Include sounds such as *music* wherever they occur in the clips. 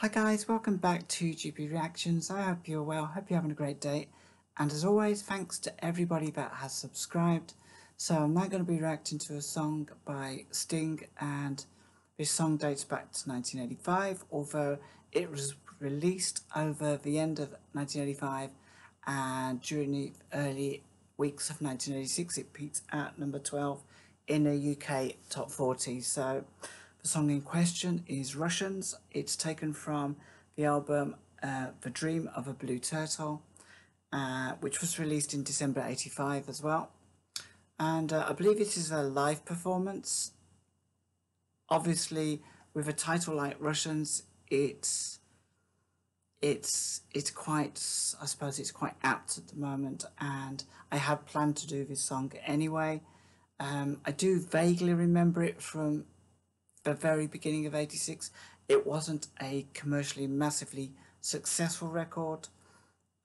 Hi guys, welcome back to GP Reactions. I hope you're well, hope you're having a great day. And as always, thanks to everybody that has subscribed. So I'm now going to be reacting to a song by Sting and this song dates back to 1985, although it was released over the end of 1985 and during the early weeks of 1986 it peaked at number 12 in the UK top 40. So the song in question is Russians. It's taken from the album uh, The Dream of a Blue Turtle, uh, which was released in December 85 as well. And uh, I believe it is a live performance. Obviously, with a title like Russians, it's it's it's quite I suppose it's quite apt at the moment and I had planned to do this song anyway um, I do vaguely remember it from the very beginning of 86 it wasn't a commercially massively successful record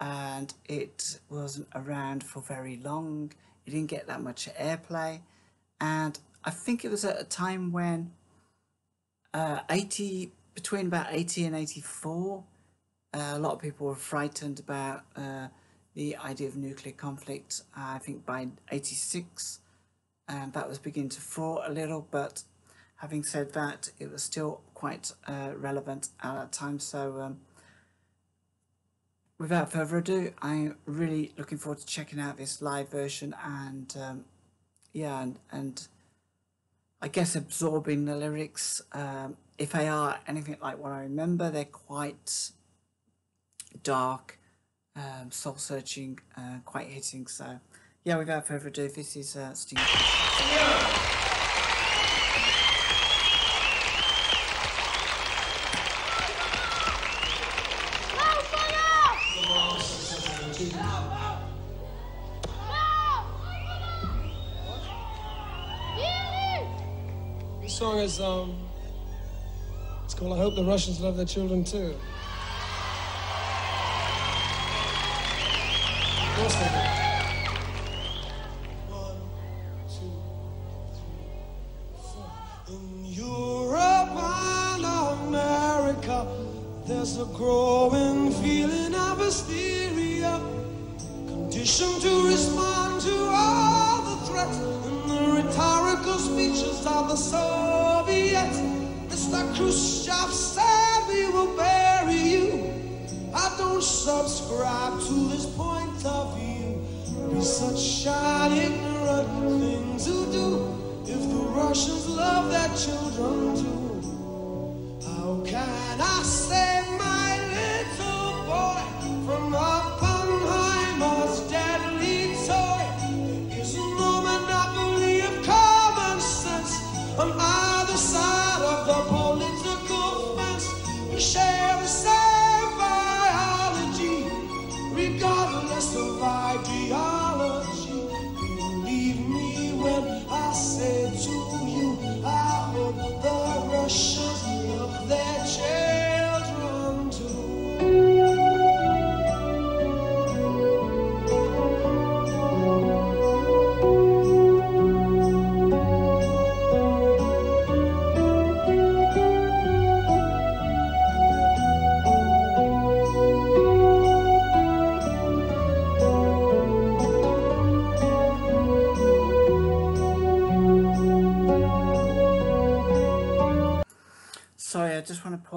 and it wasn't around for very long. It didn't get that much airplay. And I think it was at a time when uh, 80 between about 80 and 84 uh, a lot of people were frightened about uh, the idea of nuclear conflict. I think by 86 and that was beginning to fall a little but having said that, it was still quite uh, relevant at that time. So um, without further ado, I'm really looking forward to checking out this live version and um, yeah, and, and I guess absorbing the lyrics. Um, if they are anything like what I remember, they're quite dark, um, soul searching, uh, quite hitting. So yeah, without further ado, this is uh, Sting. This song is um it's called I Hope the Russians Love Their Children Too. Of course they do.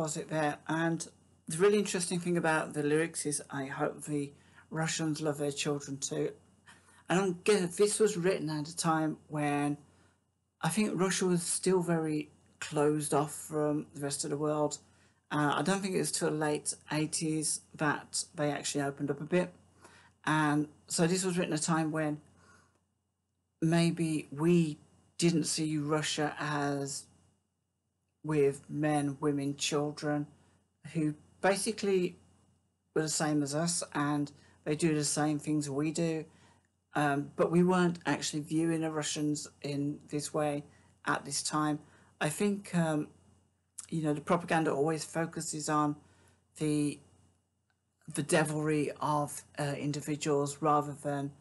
Just want to pause it there. And the really interesting thing about the lyrics is I hope the Russians love their children too. And guess this was written at a time when I think Russia was still very closed off from the rest of the world. Uh, I don't think it was till late 80s that they actually opened up a bit. And so this was written at a time when maybe we didn't see Russia as with men, women, children who basically were the same as us and they do the same things we do. Um, but we weren't actually viewing the Russians in this way at this time. I think, um, you know, the propaganda always focuses on the the devilry of uh, individuals rather than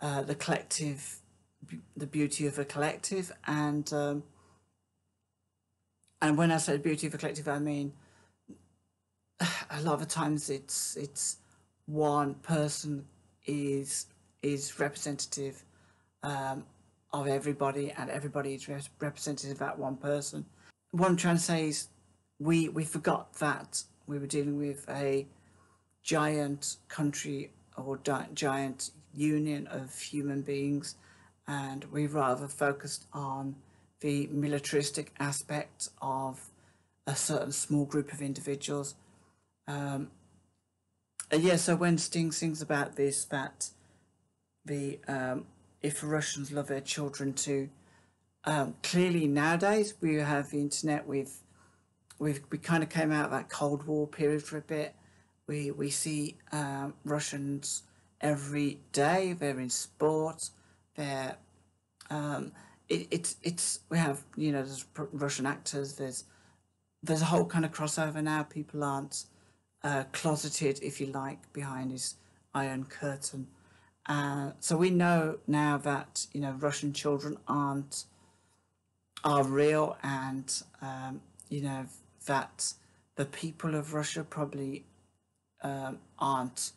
uh, the collective, the beauty of a collective. And um, and when I say beauty of a collective, I mean *sighs* a lot of times it's it's one person is is representative um, of everybody, and everybody is re- representative of that one person. What I'm trying to say is, we we forgot that we were dealing with a giant country or di- giant union of human beings, and we rather focused on the militaristic aspect of a certain small group of individuals. Um, yeah, so when Sting sings about this, that the um, if Russians love their children too, um, clearly nowadays we have the internet. We've we've we kind of came out of that Cold War period for a bit. We we see um, Russians every day. They're in sport. They're um, it, it's it's we have you know there's Russian actors. There's there's a whole kind of crossover now. People aren't uh, closeted, if you like, behind his iron curtain. Uh, so we know now that you know Russian children aren't are real, and um, you know that the people of Russia probably um, aren't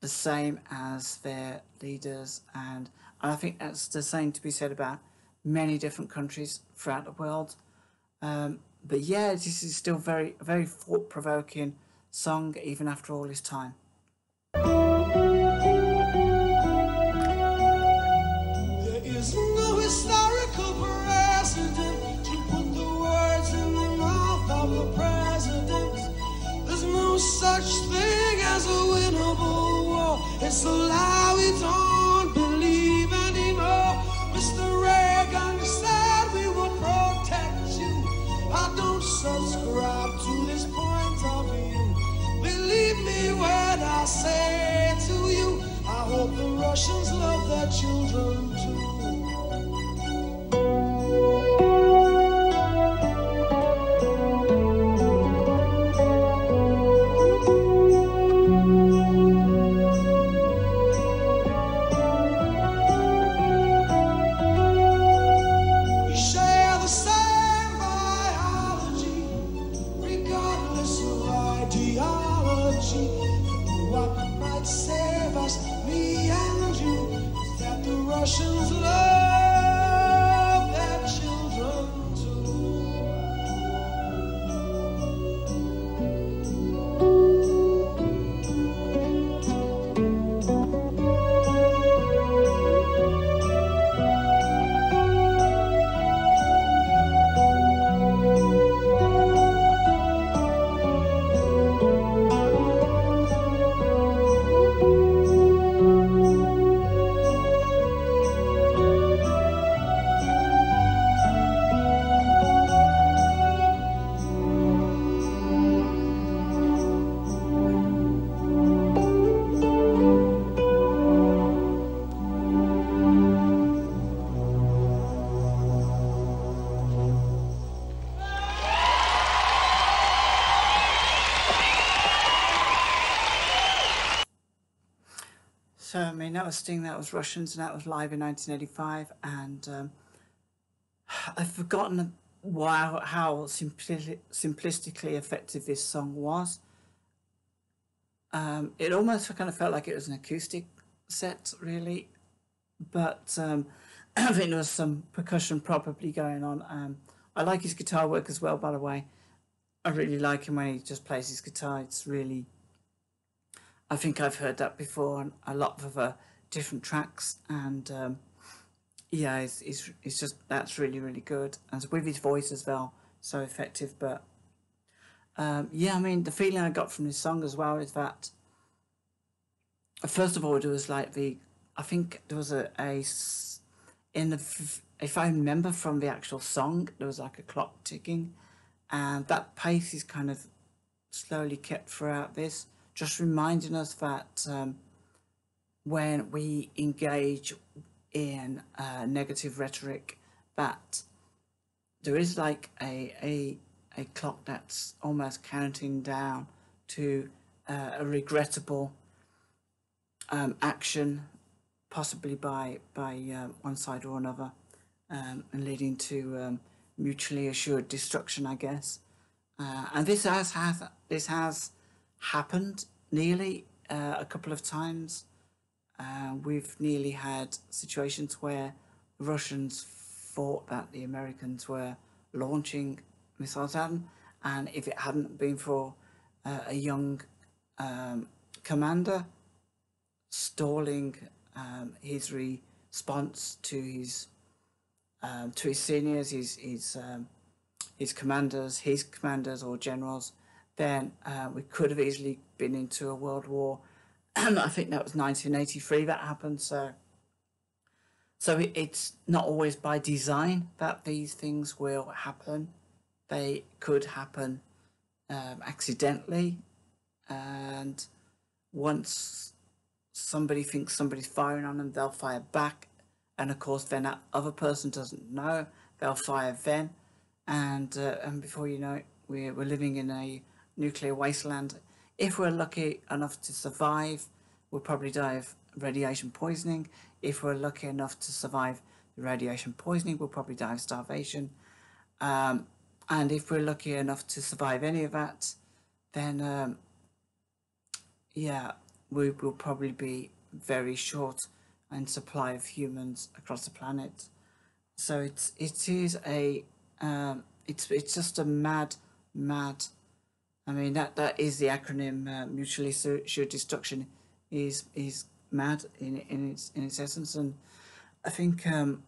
the same as their leaders, and I think that's the same to be said about many different countries throughout the world. Um, but yeah, this is still very, very thought provoking song even after all this time. That was Russians, and that was live in 1985, and um, I've forgotten wow how simpli- simplistically effective this song was. Um, it almost kind of felt like it was an acoustic set, really, but um, *clears throat* I think there was some percussion probably going on. Um, I like his guitar work as well, by the way. I really like him when he just plays his guitar. It's really I think I've heard that before on a lot of uh, different tracks, and um, yeah, it's, it's it's just that's really really good, and with his voice as well, so effective. But um, yeah, I mean, the feeling I got from this song as well is that first of all, there was like the I think there was a, a in the if I remember from the actual song, there was like a clock ticking, and that pace is kind of slowly kept throughout this, just reminding us that um, when we engage in uh, negative rhetoric, that there is like a a a clock that's almost counting down to uh, a regrettable um, action, possibly by by um, one side or another, um, and leading to um, mutually assured destruction, I guess. Uh, and this has, has this has happened nearly uh, a couple of times. Uh, we've nearly had situations where Russians thought that the Americans were launching missiles at them, and if it hadn't been for uh, a young um, commander stalling um, his response to his um, to his seniors, his his um, his commanders, his commanders or generals, then uh, we could have easily been into a world war. I think that was 1983 that happened. So, so it, it's not always by design that these things will happen. They could happen um, accidentally, and once somebody thinks somebody's firing on them, they'll fire back, and of course, then that other person doesn't know. They'll fire then, and uh, and before you know it, we're we're living in a nuclear wasteland. If we're lucky enough to survive, we'll probably die of radiation poisoning. If we're lucky enough to survive the radiation poisoning, we'll probably die of starvation. Um, and if we're lucky enough to survive any of that, then um, yeah, we will probably be very short in supply of humans across the planet. So it's it is a um, it's it's just a mad mad I mean that that is the acronym uh, mutually assured destruction is is mad in in its in its essence, and I think um,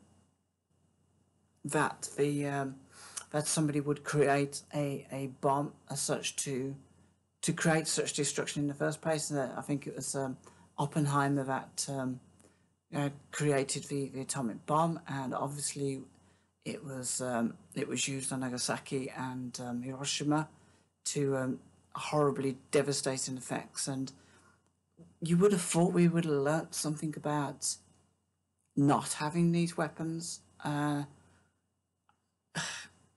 that the um, that somebody would create a, a bomb as such to to create such destruction in the first place. And I think it was um, Oppenheimer that um, uh, created the, the atomic bomb, and obviously it was um, it was used on Nagasaki and um, Hiroshima to um, horribly devastating effects. And you would have thought we would have learnt something about not having these weapons. Uh, *sighs*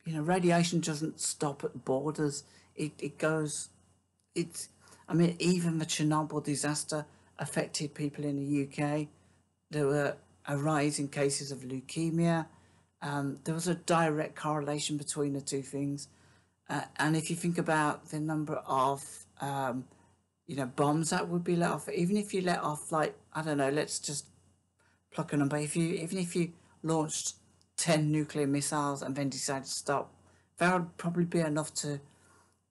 you know, radiation doesn't stop at borders. It, it goes, it's, I mean, even the Chernobyl disaster affected people in the UK. There were a rise in cases of leukemia. Um, there was a direct correlation between the two things. Uh, and if you think about the number of, um, you know, bombs that would be let off, even if you let off like, I don't know, let's just pluck a number. If you, even if you launched 10 nuclear missiles and then decided to stop, that would probably be enough to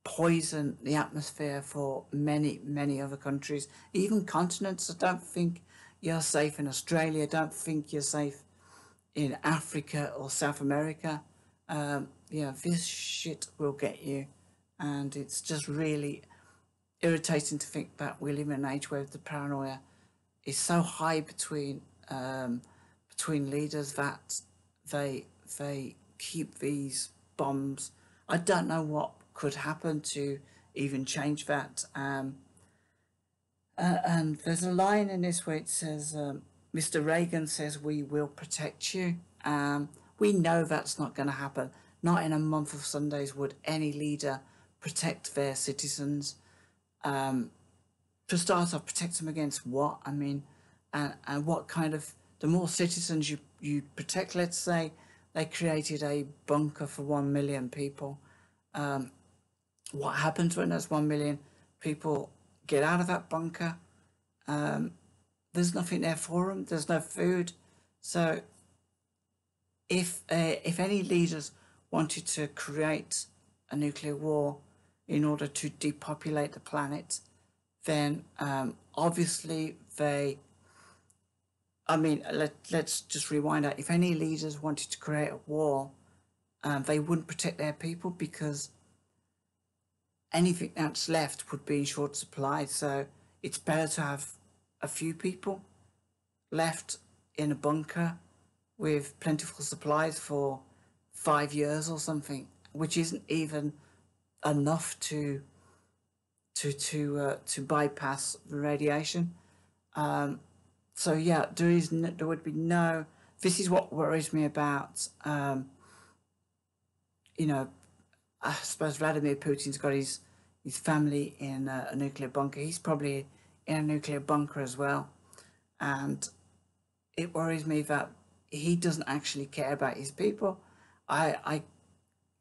poison the atmosphere for many, many other countries, even continents. I don't think you're safe in Australia. I don't think you're safe in Africa or South America. Um, yeah, this shit will get you. And it's just really irritating to think that we live in an age where the paranoia is so high between um, between leaders that they they keep these bombs. I don't know what could happen to even change that. Um, uh, and there's a line in this where it says, um, "Mr. Reagan says we will protect you." Um, we know that's not going to happen. Not in a month of Sundays would any leader protect their citizens. Um, start off, protect them against what? I mean, and, and what kind of, the more citizens you, you protect, let's say, they created a bunker for 1 million people. Um, what happens when those 1 million people get out of that bunker? Um, there's nothing there for them. There's no food. So if uh, if any leaders wanted to create a nuclear war in order to depopulate the planet, then um, obviously they. I mean, let, let's just rewind that. If any leaders wanted to create a war, um, they wouldn't protect their people because anything that's left would be in short supply. So it's better to have a few people left in a bunker with plentiful supplies for five years or something, which isn't even enough to to to uh, to bypass the radiation. Um, so yeah, there is no, there would be no. This is what worries me about. Um, you know, I suppose Vladimir Putin's got his his family in a, a nuclear bunker. He's probably in a nuclear bunker as well, and it worries me that he doesn't actually care about his people. I I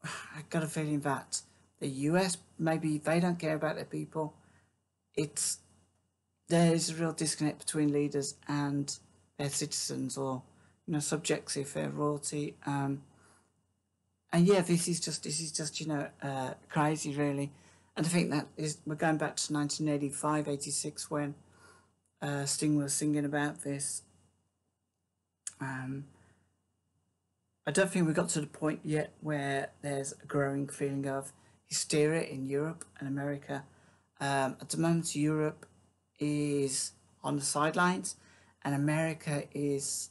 I got a feeling that the US maybe they don't care about their people, it's there is a real disconnect between leaders and their citizens or you know subjects if they're royalty. Um, and yeah, this is just this is just you know uh, crazy really, and I think that is we're going back to 1985, 86 when uh, Sting was singing about this. Um, I don't think we got to the point yet where there's a growing feeling of hysteria in Europe and America. Um, at the moment, Europe is on the sidelines, and America is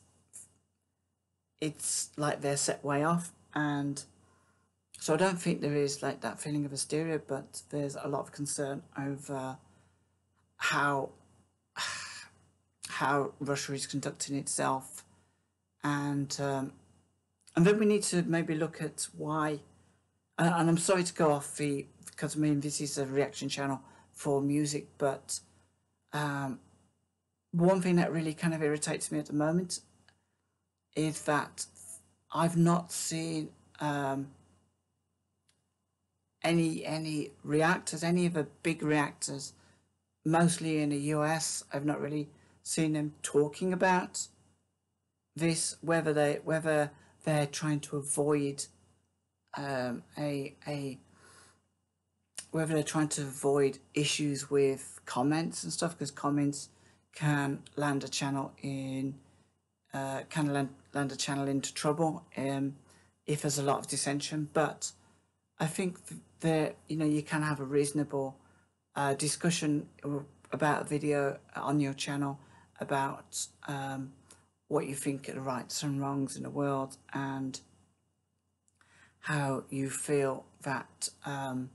it's like they're set way off, and so I don't think there is like that feeling of hysteria, but there's a lot of concern over how *sighs* how Russia is conducting itself, and um, and then we need to maybe look at why. And, I'm sorry to go off the because I mean this is a reaction channel for music, but um, one thing that really kind of irritates me at the moment is that I've not seen um, any any reactors, any of the big reactors, mostly in the US. I've not really seen them talking about this, whether they whether they're trying to avoid um, a a whether they're trying to avoid issues with comments and stuff because comments can land a channel in uh, can land, land a channel into trouble um, if there's a lot of dissension. But I think that you know you can have a reasonable uh, discussion about a video on your channel about um, what you think are the rights and wrongs in the world and how you feel that um,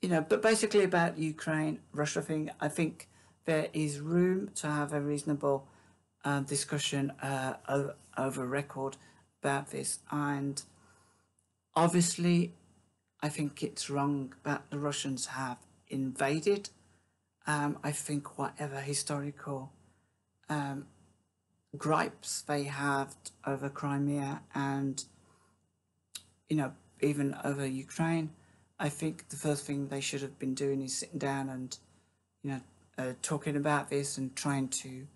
you know, but basically about Ukraine, Russia thing, I think there is room to have a reasonable uh, discussion uh, over, over record about this. And obviously, I think it's wrong that the Russians have invaded. Um, I think whatever historical um, gripes they have over Crimea and, you know, even over Ukraine, I think the first thing they should have been doing is sitting down and, you know, uh, talking about this and trying to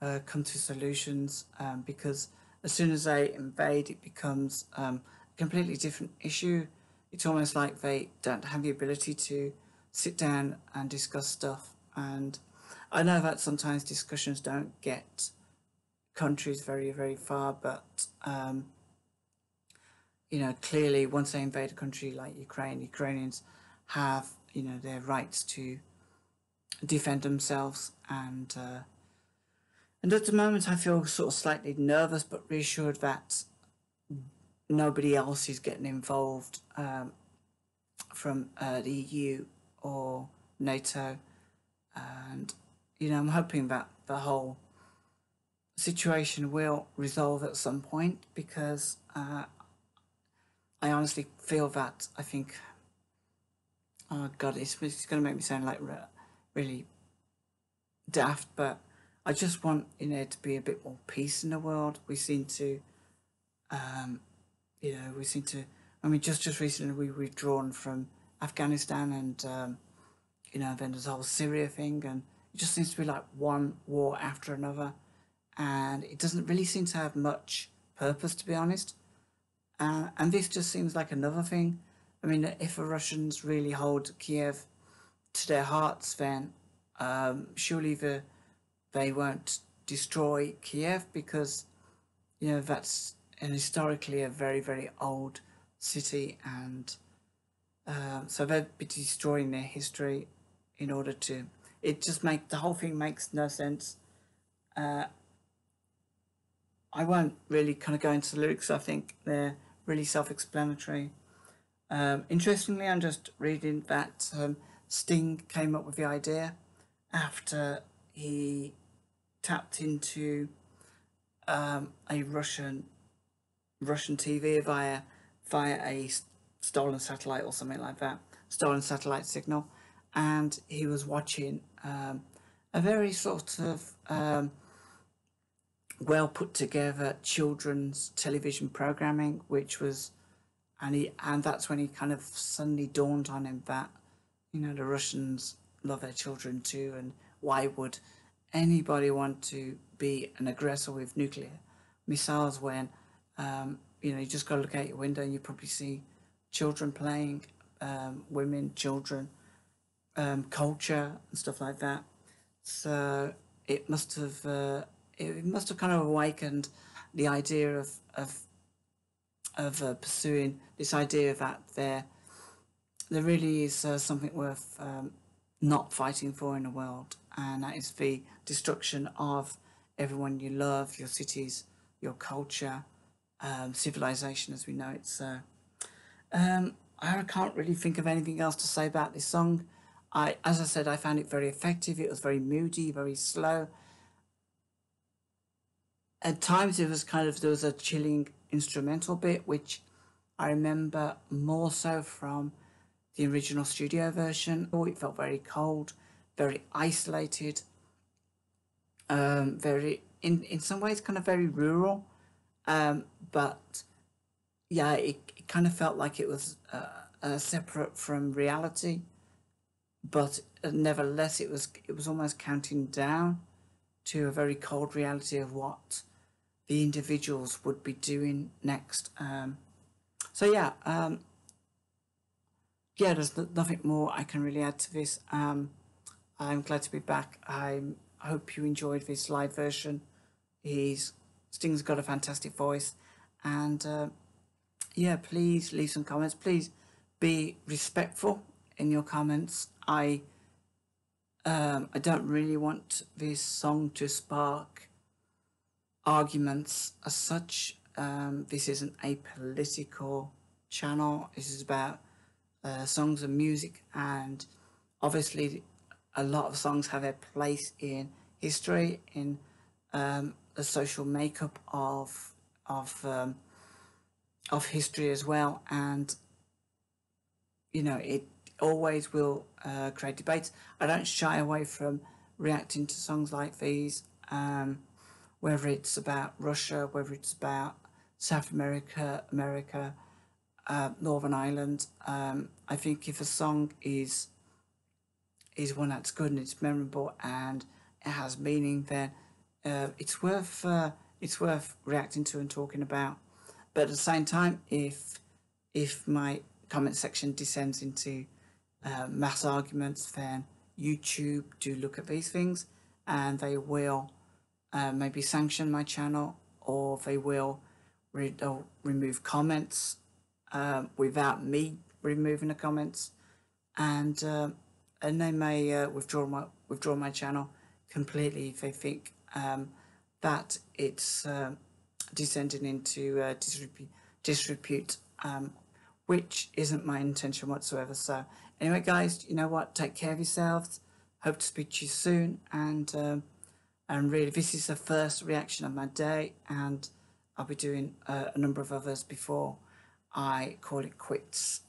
uh, come to solutions um, because as soon as they invade, it becomes um, a completely different issue. It's almost like they don't have the ability to sit down and discuss stuff. And I know that sometimes discussions don't get countries very, very far, but um, you know, clearly once they invade a country like Ukraine, Ukrainians have, you know, their rights to defend themselves and uh, and at the moment I feel sort of slightly nervous but reassured that nobody else is getting involved um, from uh, the EU or NATO. And you know I'm hoping that the whole situation will resolve at some point because uh, I honestly feel that I think, oh God, it's, it's going to make me sound like re really daft, but I just want you know, to be a bit more peace in the world. We seem to, um, you know, we seem to. I mean, just just recently we withdrawn from Afghanistan, and um, you know, then there's the whole Syria thing, and it just seems to be like one war after another, and it doesn't really seem to have much purpose, to be honest. Uh, and this just seems like another thing. I mean, if the Russians really hold Kiev to their hearts, then um, surely the, they won't destroy Kiev because, you know, that's an historically a very, very old city. And um, so they'd be destroying their history in order to, it just make, the whole thing makes no sense. Uh, I won't really kind of go into the lyrics. I think they're really self-explanatory. Um, interestingly, I'm just reading that um, Sting came up with the idea after he tapped into um, a Russian Russian TV via via a stolen satellite or something like that, stolen satellite signal, and he was watching um, a very sort of um, well put together children's television programming, which was, and he and that's when he kind of suddenly dawned on him that, you know, the Russians love their children too, and why would anybody want to be an aggressor with nuclear missiles when um, you know you just got to look out your window and you probably see children playing, um, women, children, um, culture and stuff like that. So it must have uh, it must have kind of awakened the idea of of of uh, pursuing this idea that there there really is uh, something worth um, not fighting for in the world, and that is the destruction of everyone you love, your cities, your culture, um, civilization as we know it. So um, I can't really think of anything else to say about this song. I, as I said, I found it very effective. It was very moody, very slow. At times, it was kind of there was a chilling instrumental bit, which I remember more so from the original studio version. Oh, it felt very cold, very isolated, um, very in in some ways kind of very rural, um, but yeah, it, it kind of felt like it was uh, uh, separate from reality, but nevertheless, it was it was almost counting down to a very cold reality of what the individuals would be doing next. Um, so yeah, um, yeah, there's nothing more I can really add to this. Um, I'm glad to be back. I'm, I hope you enjoyed this live version. He's Sting's got a fantastic voice, and uh, yeah, please leave some comments. Please be respectful in your comments. I um, I don't really want this song to spark arguments as such. Um, this isn't a political channel. This is about uh, songs and music, and obviously, a lot of songs have a place in history, in um, the social makeup of of um, of history as well, and you know it always will uh, create debates. I don't shy away from reacting to songs like these. Um, whether it's about Russia, whether it's about South America, America, uh, Northern Ireland. Um, I think if a song is is one that's good and it's memorable and it has meaning, then uh, it's worth uh, it's worth reacting to and talking about. But at the same time, if if my comment section descends into uh, mass arguments, then YouTube do look at these things and they will uh, maybe sanction my channel or they will re remove comments um, without me removing the comments and uh, and they may uh, withdraw my withdraw my channel completely if they think um, that it's uh, descending into uh, disrepute, disrepute um, which isn't my intention whatsoever. So anyway, guys, you know what? Take care of yourselves. Hope to speak to you soon and um, and really this is the first reaction of my day and I'll be doing uh, a number of others before I call it quits